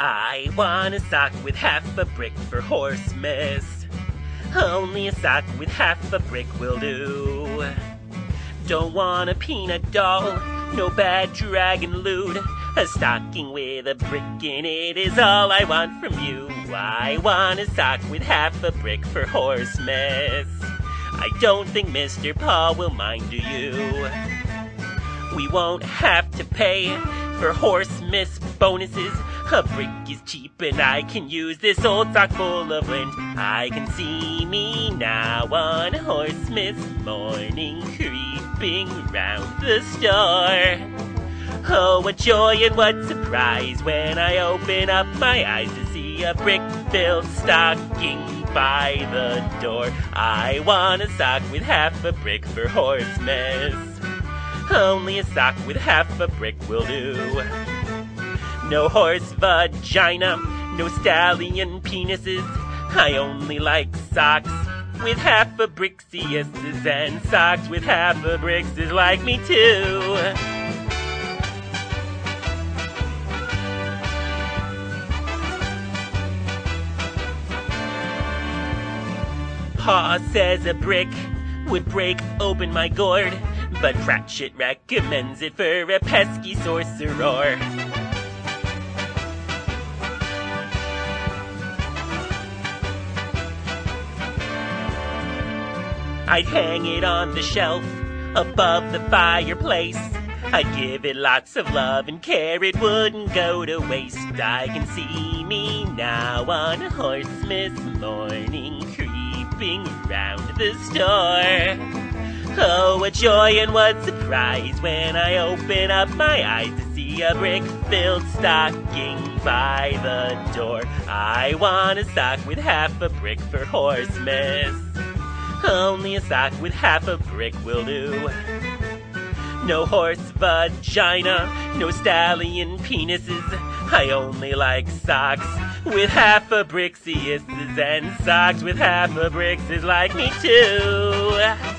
I want a sock with half a brick for Horsemas. Only a sock with half a brick will do. Don't want a peanut doll, no bad dragon loot. A stocking with a brick in it is all I want from you. I want a sock with half a brick for Horsemas. I don't think Mr. Paul will mind, do you? We won't have to pay for Horsemas bonuses. A brick is cheap and I can use this old sock full of lint. I can see me now on miss morning creeping round the store. Oh, what joy and what surprise when I open up my eyes to see a brick-filled stocking by the door. I want a sock with half a brick for horse. Only a sock with half a brick will do. No horse vagina, no stallion penises. I only like socks with half a brixiuses and socks with half a bricks is like me too. Pa says a brick would break open my gourd, but Cratchit recommends it for a pesky sorcerer. I'd hang it on the shelf above the fireplace. I'd give it lots of love and care, it wouldn't go to waste. I can see me now on Horse Miss Morning creeping round the store. Oh, what joy and what surprise when I open up my eyes to see a brick-filled stocking by the door. I want a sock with half a brick for horse. Only a sock with half a brick will do. No horse vagina, no stallion penises. I only like socks with half a brixiuses and socks with half a bricks is like me too.